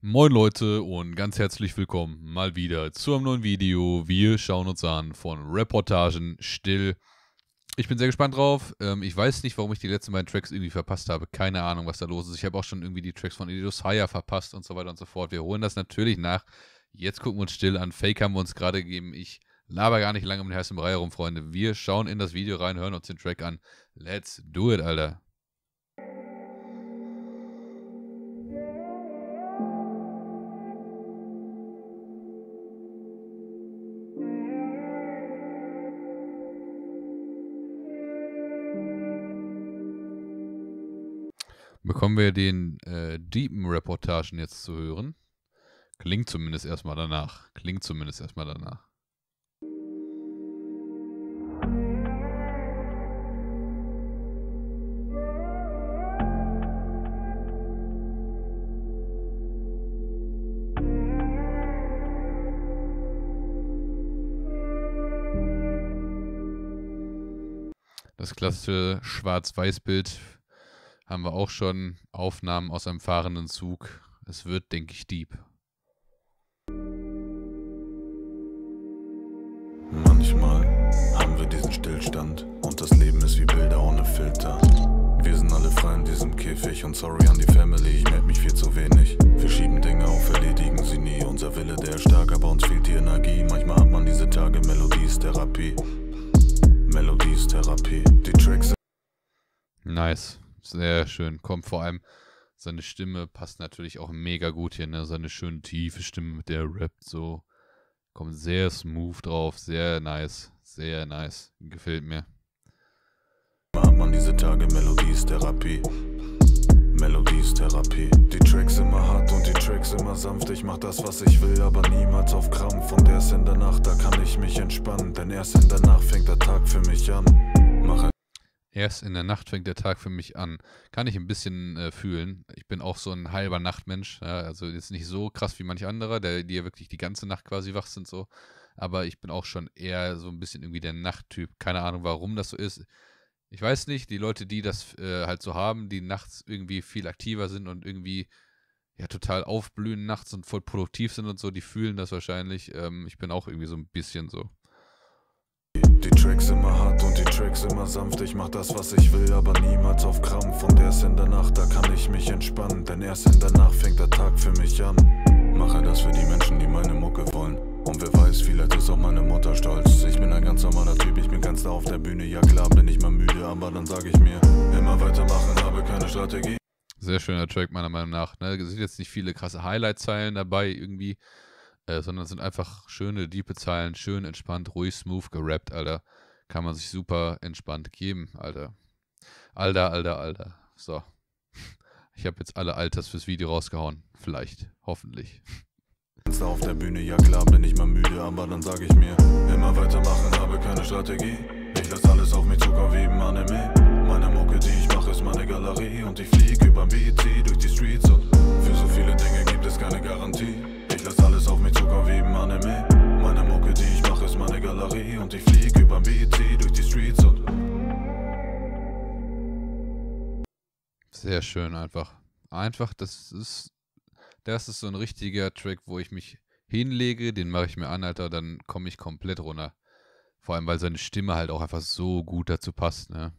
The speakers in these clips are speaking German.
Moin Leute und ganz herzlich willkommen mal wieder zu einem neuen Video. Wir schauen uns an von Reportagen still. Ich bin sehr gespannt drauf. Ähm, ich weiß nicht, warum ich die letzten beiden Tracks irgendwie verpasst habe. Keine Ahnung, was da los ist. Ich habe auch schon irgendwie die Tracks von Edidos Haya verpasst und so weiter und so fort. Wir holen das natürlich nach. Jetzt gucken wir uns still an. Fake haben wir uns gerade gegeben. Ich laber gar nicht lange um den heißen Brei herum, Freunde. Wir schauen in das Video rein, hören uns den Track an. Let's do it, Alter. Bekommen wir den äh, Deepen-Reportagen jetzt zu hören. Klingt zumindest erstmal danach. Klingt zumindest erstmal danach. Das klassische Schwarz-Weiß-Bild haben wir auch schon Aufnahmen aus einem fahrenden Zug. Es wird, denke ich, Dieb. Manchmal haben wir diesen Stillstand und das Leben ist wie Bilder ohne Filter. Wir sind alle frei in diesem Käfig und sorry an die Family, ich merke mich viel zu wenig. Wir schieben Dinge auf, erledigen sie nie. Unser Wille, der ist stark, aber uns fehlt die Energie. Manchmal hat man diese Tage, Melodie ist Therapie. Melodie ist Therapie. Die Tracks. Nice. Sehr schön. Kommt vor allem, seine Stimme passt natürlich auch mega gut hier, ne? Seine schöne tiefe Stimme, mit der er rappt, so. Kommt sehr smooth drauf, sehr nice, sehr nice. Gefällt mir. Hat man diese Tage Melodies-Therapie. Melodies-Therapie. Die Tracks immer hart und die Tracks immer sanft. Ich mach das, was ich will, aber niemals auf Krampf. Und erst in der Nacht, da kann ich mich entspannen. Denn erst in der Nacht fängt der Tag für mich an. Erst in der Nacht fängt der Tag für mich an. Kann ich ein bisschen äh, fühlen. Ich bin auch so ein halber Nachtmensch. Ja, also jetzt nicht so krass wie manch anderer, der, die ja wirklich die ganze Nacht quasi wach sind so. Aber ich bin auch schon eher so ein bisschen irgendwie der Nachttyp. Keine Ahnung, warum das so ist. Ich weiß nicht, die Leute, die das äh, halt so haben, die nachts irgendwie viel aktiver sind und irgendwie ja total aufblühen nachts und voll produktiv sind und so, die fühlen das wahrscheinlich. Ähm, ich bin auch irgendwie so ein bisschen so. Tracks immer hart und die Tracks immer sanft. Ich mach das, was ich will, aber niemals auf Krampf. Und erst in der Nacht, da kann ich mich entspannen. Denn erst in der Nacht fängt der Tag für mich an. Mache das für die Menschen, die meine Mucke wollen. Und wer weiß, vielleicht ist auch meine Mutter stolz. Ich bin ein ganz normaler Typ, ich bin ganz da auf der Bühne. Ja klar, bin ich mal müde, aber dann sag ich mir, immer weitermachen, habe keine Strategie. Sehr schöner Track, meiner Meinung nach. Ne? Es sind jetzt nicht viele krasse Highlight-Zeilen dabei, irgendwie äh, sondern sind einfach schöne, diepe Zeilen, schön entspannt, ruhig, smooth gerappt, Alter. Kann man sich super entspannt geben, Alter. Alter, Alter, Alter. So. Ich habe jetzt alle Alters fürs Video rausgehauen. Vielleicht. Hoffentlich. Auf der Bühne, ja klar, bin ich mal müde, aber dann sag ich mir, immer weitermachen, habe keine Strategie. Ich lass alles auf mich zukommen wie im Anime. Meine Mucke, die ich mache, ist meine Galerie und ich flieg über BT durch die Streets und für so viele Dinge gibt es keine Garantie. Ich lass alles auf mich zukommen wie im Anime. Meine Mucke, die ich mache, ist meine Galerie. Und ich flieg über BET durch die Streets und. Sehr schön einfach. Einfach, das ist. Das ist so ein richtiger Track, wo ich mich hinlege, den mache ich mir an, Alter, dann komme ich komplett runter. Vor allem, weil seine Stimme halt auch einfach so gut dazu passt, ne?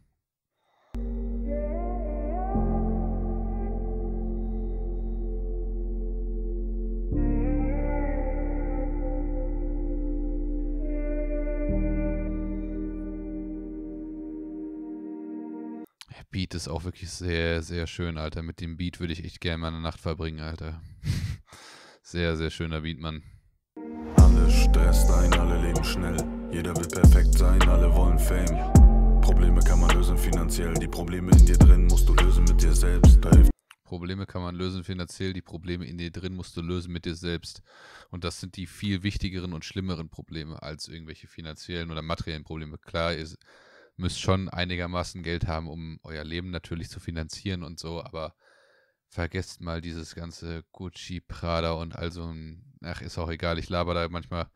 Beat ist auch wirklich sehr, sehr schön, Alter. Mit dem Beat würde ich echt gerne meine Nacht verbringen, Alter. sehr, sehr schöner Beat, Mann. Alle stresst ein, alle leben schnell. Jeder will perfekt sein, alle wollen Fame. Probleme kann man lösen finanziell. Die Probleme in dir drin musst du lösen mit dir selbst. Probleme kann man lösen finanziell, die Probleme in dir drin musst du lösen mit dir selbst. Und das sind die viel wichtigeren und schlimmeren Probleme als irgendwelche finanziellen oder materiellen Probleme. Klar ist müsst schon einigermaßen Geld haben, um euer Leben natürlich zu finanzieren und so, aber vergesst mal dieses ganze Gucci, Prada und also, ach, ist auch egal, ich laber da manchmal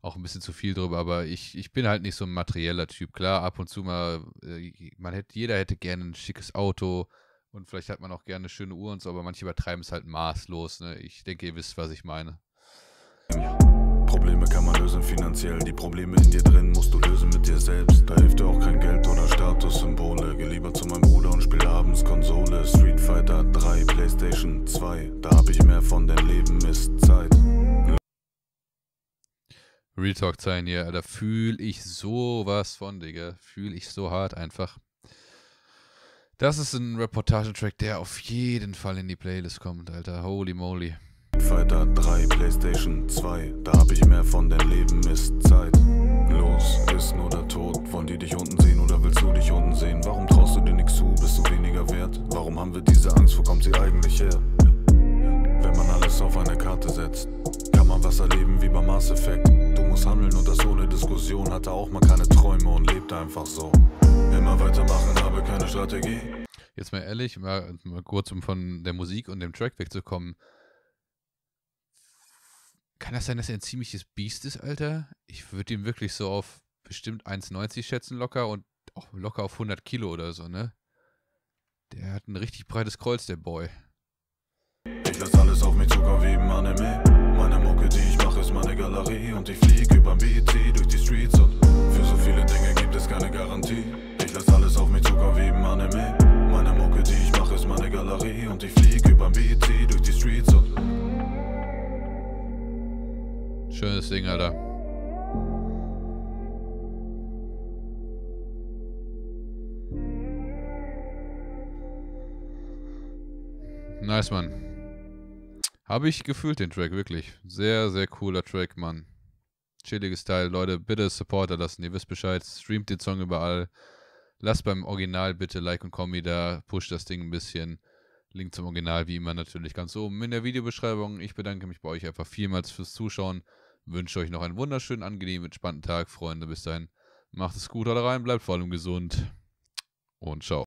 auch ein bisschen zu viel drüber, aber ich, ich bin halt nicht so ein materieller Typ. Klar, ab und zu mal, äh, man hätte, jeder hätte gerne ein schickes Auto Und vielleicht hat man auch gerne eine schöne Uhr und so, aber manche übertreiben es halt maßlos. Ne? Ich denke, ihr wisst, was ich meine. Probleme kann man lösen finanziell. Die Probleme in dir drin musst du lösen mit dir selbst. Da hilft dir auch kein Geld oder Statussymbole. Geh lieber zu meinem Bruder und spiel abends Konsole. Street Fighter 3, Playstation 2. Da hab ich mehr von, dein Leben ist Zeit. Real Talk sein hier, da fühle ich sowas von, Digga. Fühle ich so hart einfach. Das ist ein Reportagentrack, der auf jeden Fall in die Playlist kommt, Alter. Holy moly. Fighter 3, Playstation 2, da hab ich mehr von, dein Leben ist Zeit. Los, Wissen oder Tod, wollen die dich unten sehen oder willst du dich unten sehen? Warum traust du dir nichts zu, bist du weniger wert? Warum haben wir diese Angst, wo kommt sie eigentlich her? Wenn man alles auf eine Karte setzt, kann man was erleben wie beim Mass Effect. Du musst handeln und das ohne Diskussion, hatte auch mal keine Träume und lebt einfach so. Immer weitermachen, habe keine Strategie. Jetzt mal ehrlich, mal, mal kurz um von der Musik und dem Track wegzukommen. Kann das sein, dass er ein ziemliches Biest ist, Alter? Ich würde ihn wirklich so auf bestimmt 1,90 schätzen locker und auch locker auf 100 Kilo oder so, ne? Der hat ein richtig breites Kreuz, der Boy. Ich lass alles auf mich zukommen wie im Anime. Schönes Ding, Alter. Nice, Mann. Habe ich gefühlt den Track, wirklich. Sehr, sehr cooler Track, Mann. Chilliges Teil. Leute, bitte Supporter lassen. Ihr wisst Bescheid. Streamt den Song überall. Lasst beim Original bitte Like und Kommi da. Pusht das Ding ein bisschen. Link zum Original wie immer natürlich ganz oben in der Videobeschreibung. Ich bedanke mich bei euch einfach vielmals fürs Zuschauen. Wünsche euch noch einen wunderschönen, angenehmen, entspannten Tag, Freunde. Bis dahin. Macht es gut, haut rein, bleibt vor allem gesund. Und ciao.